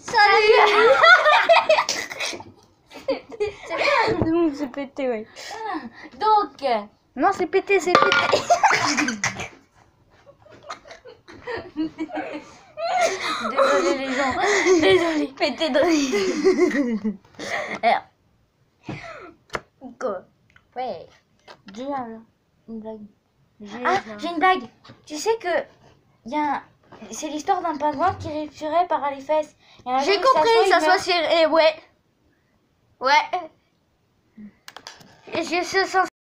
Salut C'est pété, ouais. Donc, Non, c'est pété, c'est pété. désolé les gens. Désolé. pété de rire. Alors. Quoi Ouais. Dis alors. Une blague. Ah, j'ai une blague. Tu sais que il y a un- c'est l'histoire d'un pingouin qui réussirait par les fesses. J'ai compris, ça soit sur... eh, ouais. Ouais. Et je suis censé